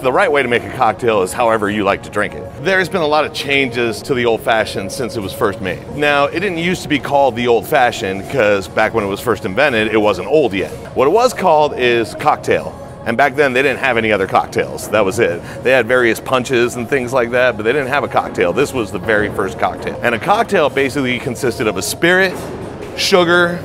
The right way to make a cocktail is however you like to drink it. There's been a lot of changes to the old fashioned since it was first made. Now, it didn't used to be called the old fashioned because back when it was first invented, it wasn't old yet. What it was called is cocktail. And back then, they didn't have any other cocktails. That was it. They had various punches and things like that, but they didn't have a cocktail. This was the very first cocktail. And a cocktail basically consisted of a spirit, sugar,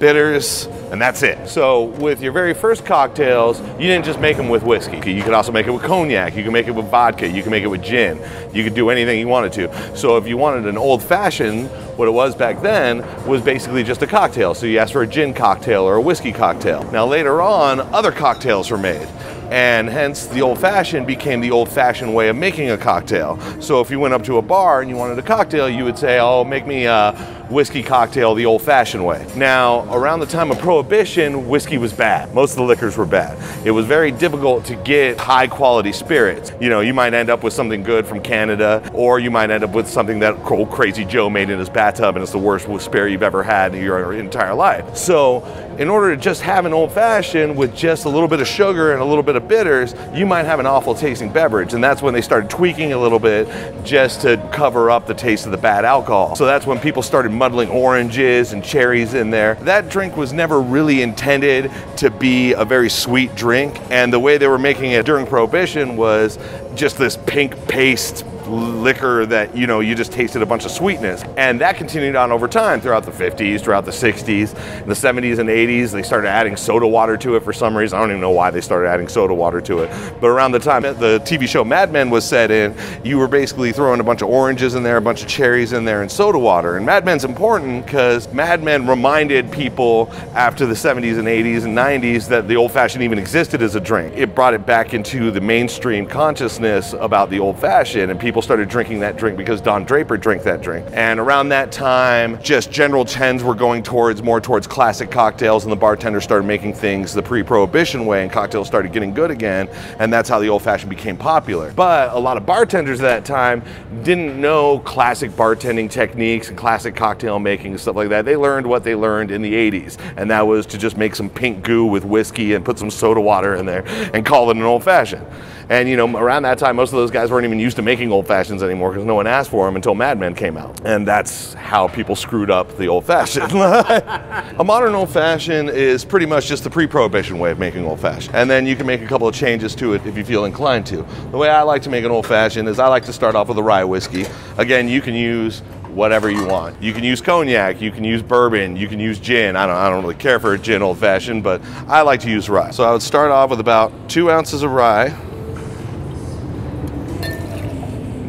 bitters, and that's it. So with your very first cocktails, you didn't just make them with whiskey. You could also make it with cognac, you can make it with vodka, you can make it with gin, you could do anything you wanted to. So if you wanted an old fashioned, what it was back then was basically just a cocktail. So you asked for a gin cocktail or a whiskey cocktail. Now later on, other cocktails were made and hence the old fashioned became the old fashioned way of making a cocktail. So if you went up to a bar and you wanted a cocktail, you would say, Oh, make me a whiskey cocktail the old fashioned way. Now, around the time of Prohibition, whiskey was bad. Most of the liquors were bad. It was very difficult to get high quality spirits. You know, you might end up with something good from Canada, or you might end up with something that old crazy Joe made in his bathtub and it's the worst spirit you've ever had in your entire life. So, in order to just have an old fashioned with just a little bit of sugar and a little bit of bitters, you might have an awful tasting beverage. And that's when they started tweaking a little bit just to cover up the taste of the bad alcohol. So that's when people started muddling oranges and cherries in there. That drink was never really intended to be a very sweet drink. And the way they were making it during Prohibition was just this pink paste liquor that you know you just tasted a bunch of sweetness. And that continued on over time throughout the 50s throughout the 60s the 70s and 80s they started adding soda water to it for some reason. I don't even know why they started adding soda water to it. But around the time the tv show mad men was set in you were basically throwing a bunch of oranges in there a bunch of cherries in there and soda water. And mad men's important because mad men reminded people after the 70s and 80s and 90s that the old fashioned even existed as a drink. It brought it back into the mainstream consciousness about the old fashioned and people people started drinking that drink because Don Draper drank that drink. And around that time, just general trends were going towards more towards classic cocktails, and the bartenders started making things the pre-prohibition way, and cocktails started getting good again, and that's how the old fashioned became popular. But a lot of bartenders at that time didn't know classic bartending techniques and classic cocktail making and stuff like that. They learned what they learned in the 80s, and that was to just make some pink goo with whiskey and put some soda water in there and call it an old fashioned. And you know, around that time, most of those guys weren't even used to making old fashions anymore because no one asked for them until Mad Men came out. And that's how people screwed up the old fashioned. a modern old fashioned is pretty much just the pre-prohibition way of making old fashioned. And then you can make a couple of changes to it if you feel inclined to. The way I like to make an old fashioned is I like to start off with a rye whiskey. Again, you can use whatever you want. You can use cognac, you can use bourbon, you can use gin. I don't, I don't really care for a gin old fashioned, but I like to use rye. So I would start off with about two ounces of rye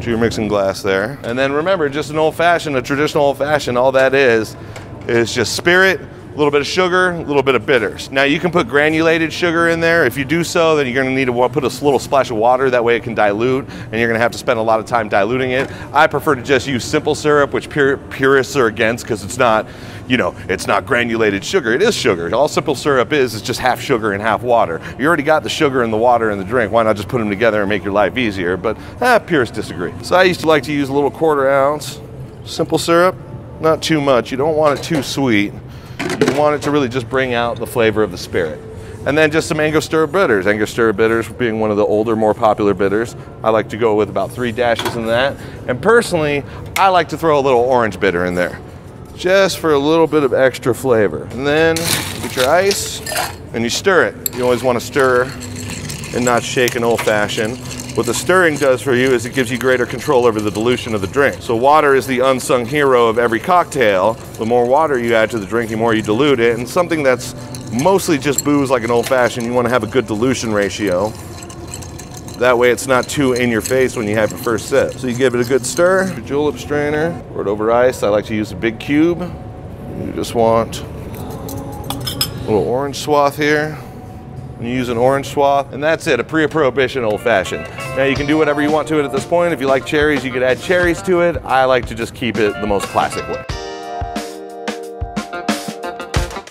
to your mixing glass there. And then remember, just an old fashioned, a traditional old fashioned, all that is, is just spirit, a little bit of sugar, a little bit of bitters. Now you can put granulated sugar in there. If you do so, then you're gonna need to put a little splash of water, that way it can dilute, and you're gonna have to spend a lot of time diluting it. I prefer to just use simple syrup, which pur purists are against because it's not, you know, it's not granulated sugar. It is sugar. All simple syrup is is just half sugar and half water. You already got the sugar and the water in the drink. Why not just put them together and make your life easier? But eh, purists disagree. So I used to like to use a little quarter ounce simple syrup, not too much. You don't want it too sweet. You want it to really just bring out the flavor of the spirit. And then just some Angostura bitters. Angostura bitters being one of the older, more popular bitters. I like to go with about three dashes in that. And personally, I like to throw a little orange bitter in there just for a little bit of extra flavor. And then get your ice and you stir it. You always want to stir and not shake an old fashioned. What the stirring does for you is it gives you greater control over the dilution of the drink. So water is the unsung hero of every cocktail. The more water you add to the drink, the more you dilute it. And something that's mostly just booze like an old fashioned, you want to have a good dilution ratio. That way it's not too in your face when you have your first sip. So you give it a good stir, your julep strainer, pour it over ice. I like to use a big cube. You just want a little orange swath here. You use an orange swath, and that's it, a pre-prohibition old fashioned. Now you can do whatever you want to it at this point. If you like cherries, you could add cherries to it. I like to just keep it the most classic way.